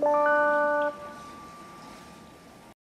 Música